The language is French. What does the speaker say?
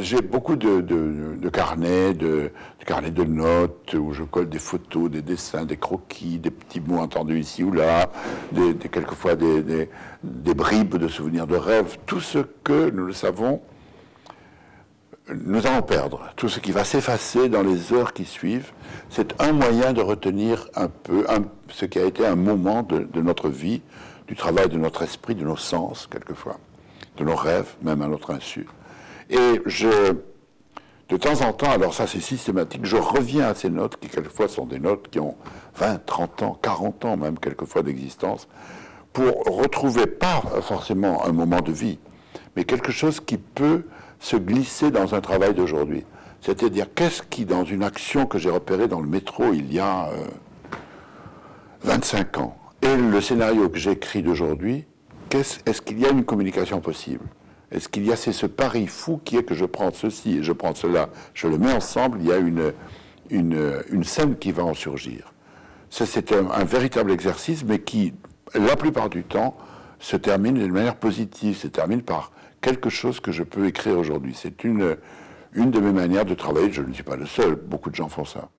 j'ai beaucoup de, carnets, de, carnets de notes où je colle des photos, des dessins, des croquis, des petits mots entendus ici ou là, quelquefois des, bribes de souvenirs de rêves. Tout ce que, nous le savons, nous allons perdre. Tout ce qui va s'effacer dans les heures qui suivent, c'est un moyen de retenir un peu ce qui a été un moment de notre vie, du travail de notre esprit, de nos sens, quelquefois, de nos rêves, même à notre insu. Et je, de temps en temps, alors ça c'est systématique, je reviens à ces notes qui quelquefois sont des notes qui ont 20, 30 ans, 40 ans même quelquefois d'existence, pour retrouver pas forcément un moment de vie, mais quelque chose qui peut se glisser dans un travail d'aujourd'hui. C'est-à-dire qu'est-ce qui, dans une action que j'ai repérée dans le métro il y a 25 euh, ans, et le scénario que j'écris d'aujourd'hui, est-ce qu'il y a une communication possible? Est-ce qu'il y a c'est ce pari fou qui est que je prends ceci et je prends cela, je le mets ensemble, il y a une, scène qui va en surgir. Ça, c'est un, véritable exercice, mais qui, la plupart du temps, se termine d'une manière positive, se termine par quelque chose que je peux écrire aujourd'hui. C'est une de mes manières de travailler, je ne suis pas le seul, beaucoup de gens font ça.